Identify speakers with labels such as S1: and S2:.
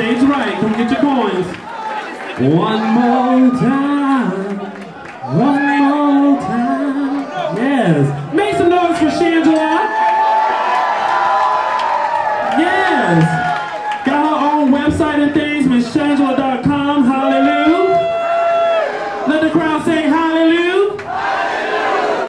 S1: Stage right, come get your coins. One more time. One more time. Yes. Make some noise for Shangela. Yes. Got her own website and things, Miss Shangela